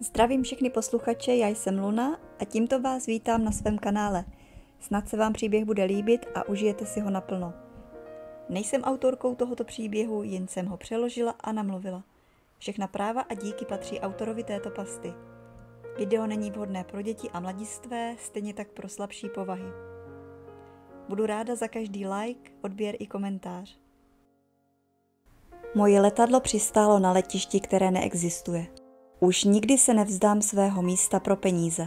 Zdravím všechny posluchače, já jsem Luna a tímto vás vítám na svém kanále. Snad se vám příběh bude líbit a užijete si ho naplno. Nejsem autorkou tohoto příběhu, jen jsem ho přeložila a namluvila. Všechna práva a díky patří autorovi této pasty. Video není vhodné pro děti a mladistvé, stejně tak pro slabší povahy. Budu ráda za každý like, odběr i komentář. Moje letadlo přistálo na letišti, které neexistuje. Už nikdy se nevzdám svého místa pro peníze.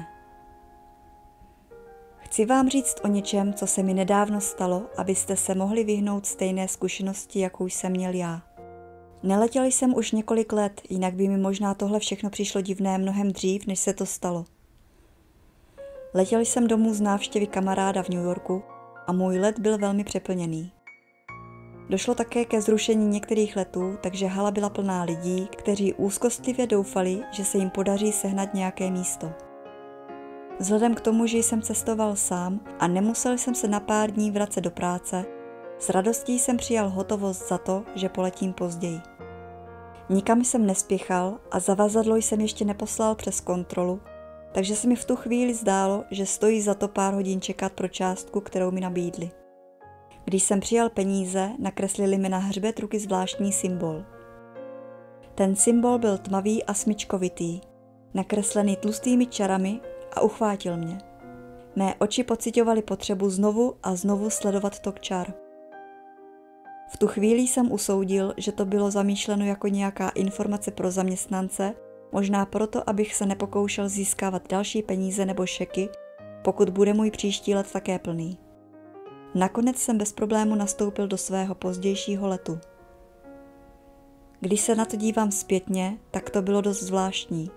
Chci vám říct o něčem, co se mi nedávno stalo, abyste se mohli vyhnout stejné zkušenosti, jakou jsem měl já. Neletěl jsem už několik let, jinak by mi možná tohle všechno přišlo divné mnohem dřív, než se to stalo. Letěl jsem domů z návštěvy kamaráda v New Yorku a můj let byl velmi přeplněný. Došlo také ke zrušení některých letů, takže hala byla plná lidí, kteří úzkostlivě doufali, že se jim podaří sehnat nějaké místo. Vzhledem k tomu, že jsem cestoval sám a nemusel jsem se na pár dní vracet do práce, s radostí jsem přijal hotovost za to, že poletím později. Nikam jsem nespěchal a zavazadlo jsem ještě neposlal přes kontrolu, takže se mi v tu chvíli zdálo, že stojí za to pár hodin čekat pro částku, kterou mi nabídli. Když jsem přijal peníze, nakreslili mi na hřbet ruky zvláštní symbol. Ten symbol byl tmavý a smyčkovitý, nakreslený tlustými čarami a uchvátil mě. Mé oči pocitovaly potřebu znovu a znovu sledovat tok čar. V tu chvíli jsem usoudil, že to bylo zamýšleno jako nějaká informace pro zaměstnance, možná proto, abych se nepokoušel získávat další peníze nebo šeky, pokud bude můj příští let také plný. Nakonec jsem bez problému nastoupil do svého pozdějšího letu. Když se na to dívám zpětně, tak to bylo dost zvláštní.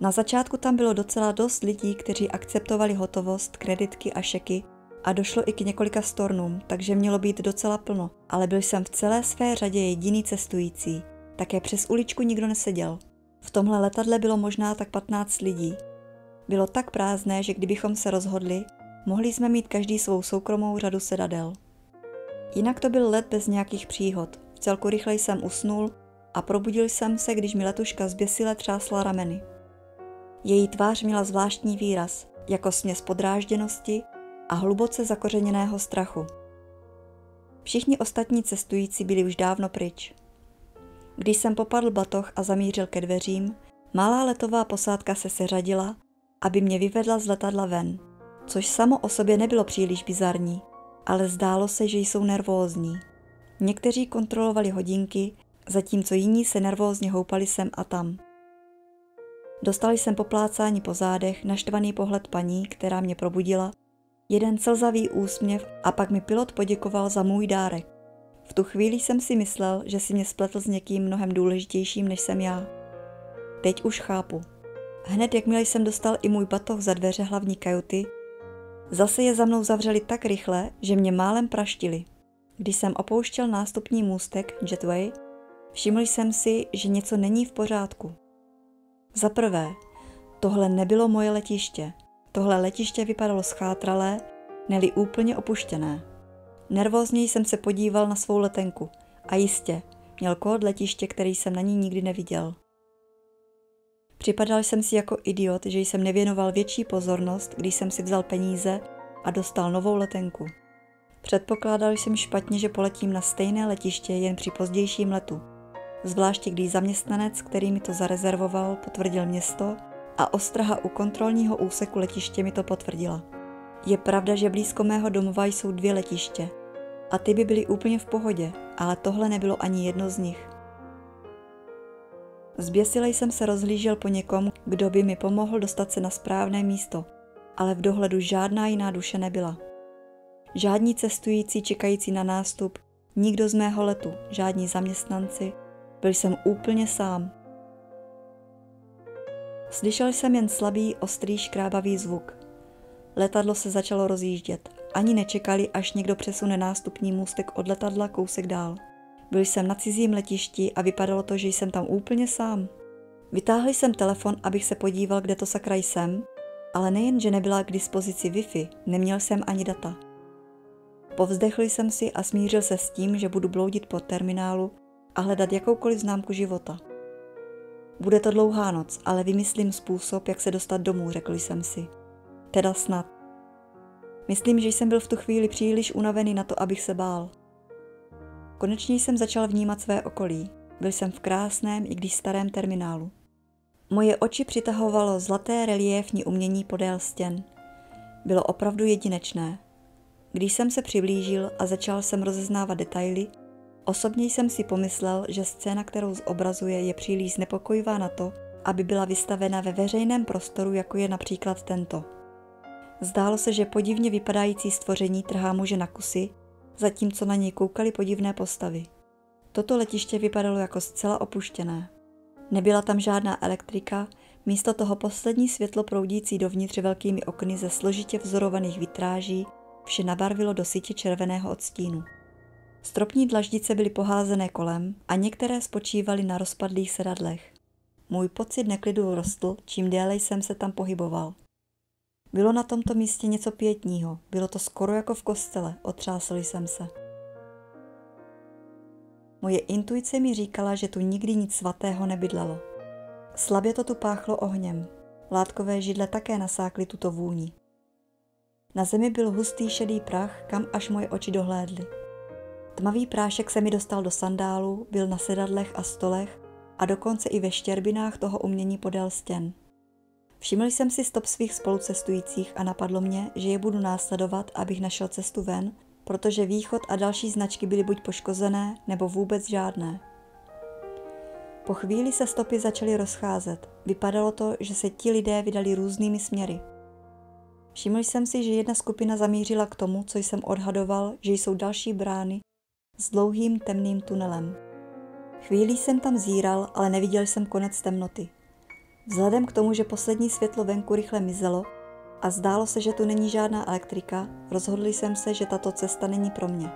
Na začátku tam bylo docela dost lidí, kteří akceptovali hotovost, kreditky a šeky a došlo i k několika stornům, takže mělo být docela plno, ale byl jsem v celé své řadě jediný cestující. Také přes uličku nikdo neseděl. V tomhle letadle bylo možná tak 15 lidí. Bylo tak prázdné, že kdybychom se rozhodli, Mohli jsme mít každý svou soukromou řadu sedadel. Jinak to byl let bez nějakých příhod. V celku rychle jsem usnul a probudil jsem se, když mi letuška zběsile třásla rameny. Její tvář měla zvláštní výraz, jako směs podrážděnosti a hluboce zakořeněného strachu. Všichni ostatní cestující byli už dávno pryč. Když jsem popadl batoh a zamířil ke dveřím, malá letová posádka se seřadila, aby mě vyvedla z letadla ven což samo o sobě nebylo příliš bizarní, ale zdálo se, že jsou nervózní. Někteří kontrolovali hodinky, zatímco jiní se nervózně houpali sem a tam. Dostali jsem poplácání po zádech, naštvaný pohled paní, která mě probudila, jeden slzavý úsměv a pak mi pilot poděkoval za můj dárek. V tu chvíli jsem si myslel, že si mě spletl s někým mnohem důležitějším, než jsem já. Teď už chápu. Hned jakmile jsem dostal i můj batoh za dveře hlavní kajuty, Zase je za mnou zavřeli tak rychle, že mě málem praštili. Když jsem opouštěl nástupní můstek Jetway, všiml jsem si, že něco není v pořádku. Za prvé, tohle nebylo moje letiště. Tohle letiště vypadalo schátralé, neli úplně opuštěné. Nervózně jsem se podíval na svou letenku a jistě, měl kód letiště, který jsem na ní nikdy neviděl. Připadal jsem si jako idiot, že jsem nevěnoval větší pozornost, když jsem si vzal peníze a dostal novou letenku. Předpokládal jsem špatně, že poletím na stejné letiště jen při pozdějším letu. Zvláště když zaměstnanec, který mi to zarezervoval, potvrdil město a ostraha u kontrolního úseku letiště mi to potvrdila. Je pravda, že blízko mého domova jsou dvě letiště. A ty by byly úplně v pohodě, ale tohle nebylo ani jedno z nich. Zběsile jsem se rozhlížel po někom, kdo by mi pomohl dostat se na správné místo, ale v dohledu žádná jiná duše nebyla. Žádní cestující čekající na nástup, nikdo z mého letu, žádní zaměstnanci, byl jsem úplně sám. Slyšel jsem jen slabý, ostrý, škrábavý zvuk. Letadlo se začalo rozjíždět. Ani nečekali, až někdo přesune nástupní můstek od letadla kousek dál. Byl jsem na cizím letišti a vypadalo to, že jsem tam úplně sám. Vytáhl jsem telefon, abych se podíval, kde to sakra jsem, ale nejen, že nebyla k dispozici Wi-Fi, neměl jsem ani data. Povzdechl jsem si a smířil se s tím, že budu bloudit po terminálu a hledat jakoukoliv známku života. Bude to dlouhá noc, ale vymyslím způsob, jak se dostat domů, řekl jsem si. Teda snad. Myslím, že jsem byl v tu chvíli příliš unavený na to, abych se bál. Konečně jsem začal vnímat své okolí. Byl jsem v krásném, i když starém terminálu. Moje oči přitahovalo zlaté reliéfní umění podél stěn. Bylo opravdu jedinečné. Když jsem se přiblížil a začal jsem rozeznávat detaily, osobně jsem si pomyslel, že scéna, kterou zobrazuje, je příliš znepokojivá na to, aby byla vystavena ve veřejném prostoru, jako je například tento. Zdálo se, že podivně vypadající stvoření trhá muže na kusy, zatímco na něj koukaly podivné postavy. Toto letiště vypadalo jako zcela opuštěné. Nebyla tam žádná elektrika, místo toho poslední světlo proudící dovnitř velkými okny ze složitě vzorovaných vitráží vše nabarvilo do sítě červeného odstínu. Stropní dlaždice byly poházené kolem a některé spočívaly na rozpadlých sedadlech. Můj pocit neklidu rostl, čím déle jsem se tam pohyboval. Bylo na tomto místě něco pětního, bylo to skoro jako v kostele, otřásl jsem se. Moje intuice mi říkala, že tu nikdy nic svatého nebydlelo. Slabě to tu páchlo ohněm. Látkové židle také nasákly tuto vůni. Na zemi byl hustý šedý prach, kam až moje oči dohlédly. Tmavý prášek se mi dostal do sandálu, byl na sedadlech a stolech a dokonce i ve štěrbinách toho umění podél stěn. Všiml jsem si stop svých spolucestujících a napadlo mě, že je budu následovat, abych našel cestu ven, protože východ a další značky byly buď poškozené, nebo vůbec žádné. Po chvíli se stopy začaly rozcházet. Vypadalo to, že se ti lidé vydali různými směry. Všiml jsem si, že jedna skupina zamířila k tomu, co jsem odhadoval, že jsou další brány s dlouhým temným tunelem. Chvíli jsem tam zíral, ale neviděl jsem konec temnoty. Vzhledem k tomu, že poslední světlo venku rychle mizelo a zdálo se, že tu není žádná elektrika, rozhodl jsem se, že tato cesta není pro mě.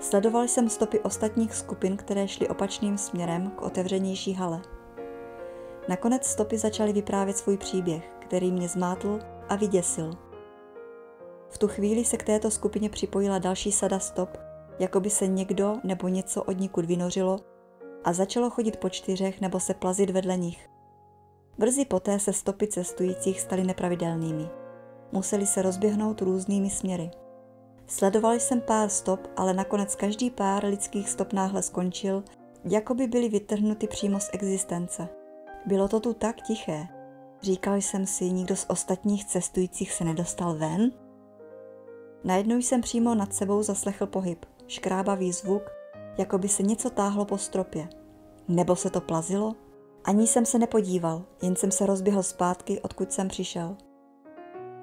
Sledoval jsem stopy ostatních skupin, které šly opačným směrem k otevřenější hale. Nakonec stopy začaly vyprávět svůj příběh, který mě zmátl a vyděsil. V tu chvíli se k této skupině připojila další sada stop, jako by se někdo nebo něco od nikud vynořilo a začalo chodit po čtyřech nebo se plazit vedle nich. Brzy poté se stopy cestujících staly nepravidelnými. Museli se rozběhnout různými směry. Sledoval jsem pár stop, ale nakonec každý pár lidských stop náhle skončil, jako by byly vytrhnuty přímo z existence. Bylo to tu tak tiché. Říkal jsem si, nikdo z ostatních cestujících se nedostal ven? Najednou jsem přímo nad sebou zaslechl pohyb, škrábavý zvuk, jako by se něco táhlo po stropě. Nebo se to plazilo? Ani jsem se nepodíval, jen jsem se rozběhl zpátky, odkud jsem přišel.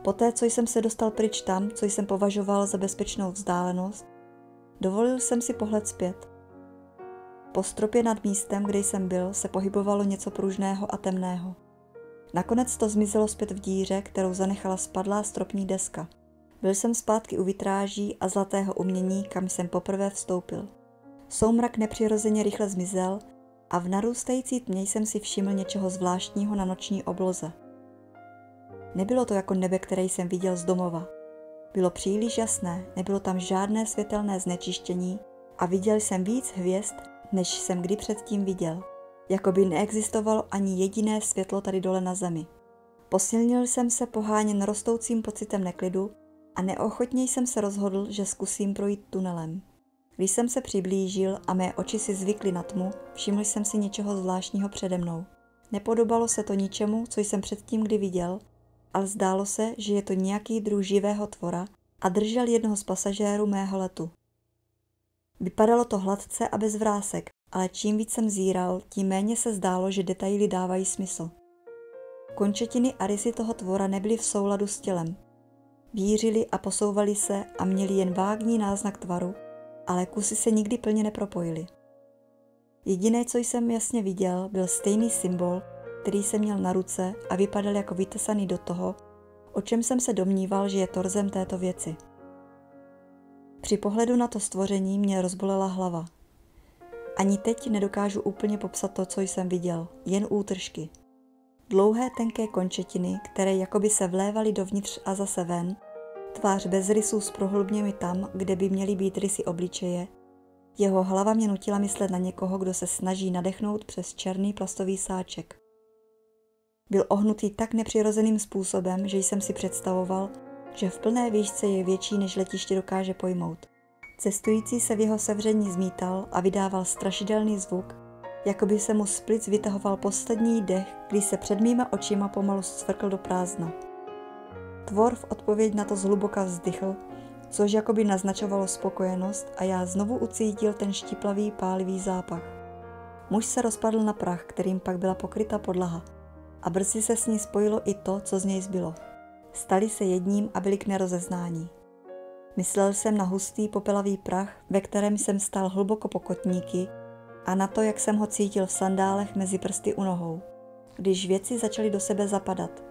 Poté, co jsem se dostal pryč tam, co jsem považoval za bezpečnou vzdálenost, dovolil jsem si pohled zpět. Po stropě nad místem, kde jsem byl, se pohybovalo něco pružného a temného. Nakonec to zmizelo zpět v díře, kterou zanechala spadlá stropní deska. Byl jsem zpátky u vitráží a zlatého umění, kam jsem poprvé vstoupil. Soumrak nepřirozeně rychle zmizel a v narůstající tmě jsem si všiml něčeho zvláštního na noční obloze. Nebylo to jako nebe, které jsem viděl z domova. Bylo příliš jasné, nebylo tam žádné světelné znečištění a viděl jsem víc hvězd, než jsem kdy předtím viděl. Jako by neexistovalo ani jediné světlo tady dole na zemi. Posilnil jsem se poháněn rostoucím pocitem neklidu a neochotně jsem se rozhodl, že zkusím projít tunelem. Když jsem se přiblížil a mé oči si zvykly na tmu, všiml jsem si něčeho zvláštního přede mnou. Nepodobalo se to ničemu, co jsem předtím kdy viděl, ale zdálo se, že je to nějaký druh živého tvora a držel jednoho z pasažérů mého letu. Vypadalo to hladce a bez vrásek, ale čím víc jsem zíral, tím méně se zdálo, že detaily dávají smysl. Končetiny a rysy toho tvora nebyly v souladu s tělem. Vířili a posouvali se a měli jen vágní náznak tvaru, ale kusy se nikdy plně nepropojily. Jediné, co jsem jasně viděl, byl stejný symbol, který jsem měl na ruce a vypadal jako vytesaný do toho, o čem jsem se domníval, že je torzem této věci. Při pohledu na to stvoření mě rozbolela hlava. Ani teď nedokážu úplně popsat to, co jsem viděl, jen útržky. Dlouhé tenké končetiny, které jakoby se vlévaly dovnitř a zase ven, tvář bez rysů s prohlubněmi tam, kde by měly být rysy obličeje, Jeho hlava mě nutila myslet na někoho, kdo se snaží nadechnout přes černý plastový sáček. Byl ohnutý tak nepřirozeným způsobem, že jsem si představoval, že v plné výšce je větší, než letiště dokáže pojmout. Cestující se v jeho sevření zmítal a vydával strašidelný zvuk, jako by se mu z plic vytahoval poslední dech, když se před mýma očima pomalu svrkl do prázdna. Tvor v odpověď na to zhluboka vzdychl, což jakoby naznačovalo spokojenost a já znovu ucítil ten štiplavý pálivý zápach. Muž se rozpadl na prach, kterým pak byla pokryta podlaha a brzy se s ní spojilo i to, co z něj zbylo. Stali se jedním a byli k nerozeznání. Myslel jsem na hustý popelavý prach, ve kterém jsem stál hluboko po kotníky a na to, jak jsem ho cítil v sandálech mezi prsty u nohou. Když věci začaly do sebe zapadat,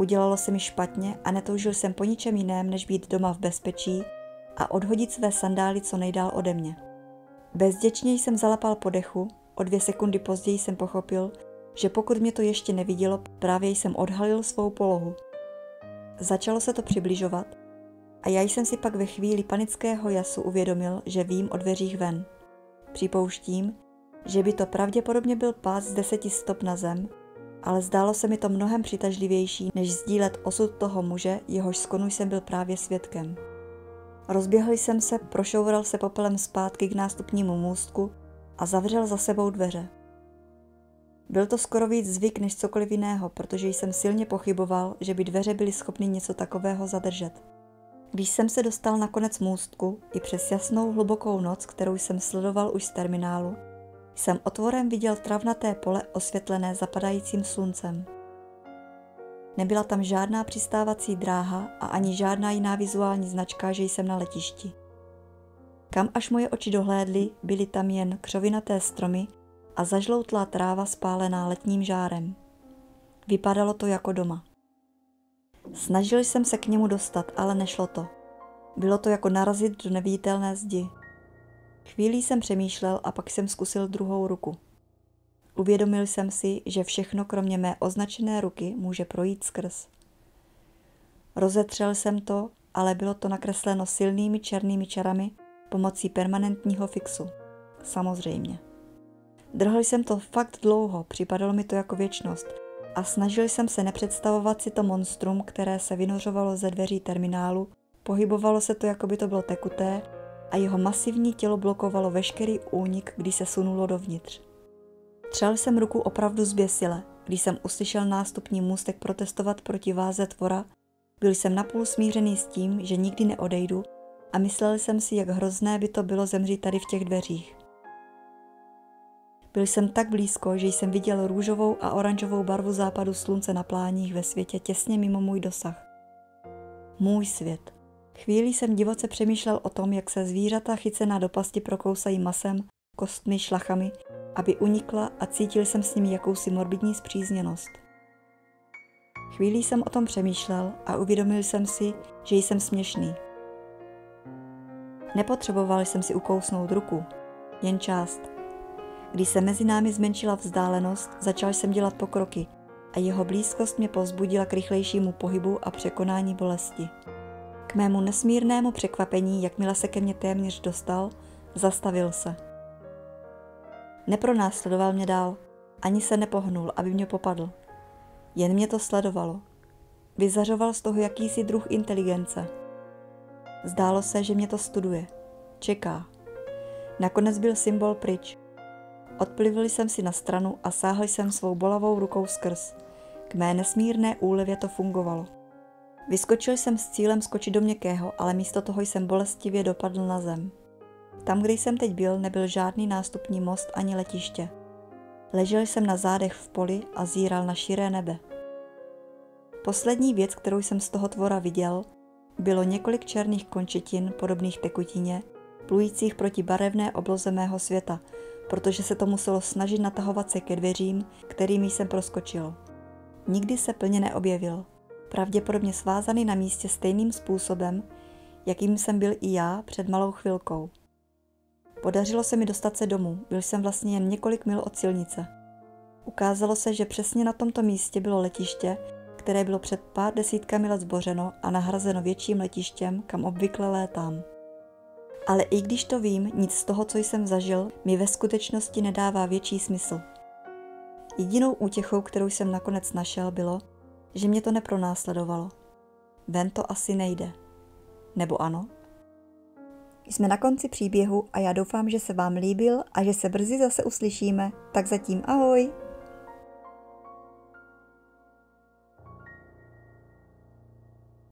udělalo se mi špatně a netoužil jsem po ničem jiném, než být doma v bezpečí a odhodit své sandály co nejdál ode mě. Bezděčně jsem zalapal po dechu, o dvě sekundy později jsem pochopil, že pokud mě to ještě nevidělo, právě jsem odhalil svou polohu. Začalo se to přibližovat a já jsem si pak ve chvíli panického jasu uvědomil, že vím o dveřích ven. Připouštím, že by to pravděpodobně byl pás z deseti stop na zem, ale zdálo se mi to mnohem přitažlivější, než sdílet osud toho muže, jehož skonu jsem byl právě svědkem. Rozběhl jsem se, prošoural se popelem zpátky k nástupnímu můstku a zavřel za sebou dveře. Byl to skoro víc zvyk než cokoliv jiného, protože jsem silně pochyboval, že by dveře byly schopny něco takového zadržet. Když jsem se dostal na konec můstku, i přes jasnou hlubokou noc, kterou jsem sledoval už z terminálu, jsem otvorem viděl travnaté pole osvětlené zapadajícím sluncem. Nebyla tam žádná přistávací dráha a ani žádná jiná vizuální značka, že jsem na letišti. Kam až moje oči dohlédly, byly tam jen křovinaté stromy a zažloutlá tráva spálená letním žárem. Vypadalo to jako doma. Snažil jsem se k němu dostat, ale nešlo to. Bylo to jako narazit do neviditelné zdi. Chvíli jsem přemýšlel a pak jsem zkusil druhou ruku. Uvědomil jsem si, že všechno kromě mé označené ruky může projít skrz. Rozetřel jsem to, ale bylo to nakresleno silnými černými čarami pomocí permanentního fixu. Samozřejmě. Drhl jsem to fakt dlouho, připadalo mi to jako věčnost a snažil jsem se nepředstavovat si to monstrum, které se vynořovalo ze dveří terminálu, pohybovalo se to, jako by to bylo tekuté a jeho masivní tělo blokovalo veškerý únik, když se sunulo dovnitř. Třel jsem ruku opravdu zběsile, když jsem uslyšel nástupní můstek protestovat proti váze tvora, byl jsem napůl smířený s tím, že nikdy neodejdu a myslel jsem si, jak hrozné by to bylo zemřít tady v těch dveřích. Byl jsem tak blízko, že jsem viděl růžovou a oranžovou barvu západu slunce na pláních ve světě těsně mimo můj dosah. Můj svět. Chvíli jsem divoce přemýšlel o tom, jak se zvířata chycená do pasti prokousají masem, kostmi, šlachami, aby unikla a cítil jsem s nimi jakousi morbidní zpřízněnost. Chvíli jsem o tom přemýšlel a uvědomil jsem si, že jsem směšný. Nepotřeboval jsem si ukousnout ruku, jen část. Když se mezi námi zmenšila vzdálenost, začal jsem dělat pokroky a jeho blízkost mě povzbudila k rychlejšímu pohybu a překonání bolesti. K mému nesmírnému překvapení, jakmile se ke mně téměř dostal, zastavil se. Nepronásledoval mě dál, ani se nepohnul, aby mě popadl. Jen mě to sledovalo. Vyzařoval z toho jakýsi druh inteligence. Zdálo se, že mě to studuje. Čeká. Nakonec byl symbol pryč. Odplivil jsem si na stranu a sáhl jsem svou bolavou rukou skrz. K mé nesmírné úlevě to fungovalo. Vyskočil jsem s cílem skočit do měkkého, ale místo toho jsem bolestivě dopadl na zem. Tam, kde jsem teď byl, nebyl žádný nástupní most ani letiště. Ležel jsem na zádech v poli a zíral na širé nebe. Poslední věc, kterou jsem z toho tvora viděl, bylo několik černých končetin podobných tekutině, plujících proti barevné obloze mého světa, protože se to muselo snažit natahovat se ke dveřím, kterými jsem proskočil. Nikdy se plně neobjevil, pravděpodobně svázaný na místě stejným způsobem, jakým jsem byl i já před malou chvilkou. Podařilo se mi dostat se domů, byl jsem vlastně jen několik mil od silnice. Ukázalo se, že přesně na tomto místě bylo letiště, které bylo před pár desítkami let zbořeno a nahrazeno větším letištěm, kam obvykle létám. Ale i když to vím, nic z toho, co jsem zažil, mi ve skutečnosti nedává větší smysl. Jedinou útěchou, kterou jsem nakonec našel, bylo, že mě to nepronásledovalo. Ven to asi nejde. Nebo ano? Jsme na konci příběhu a já doufám, že se vám líbil a že se brzy zase uslyšíme. Tak zatím ahoj!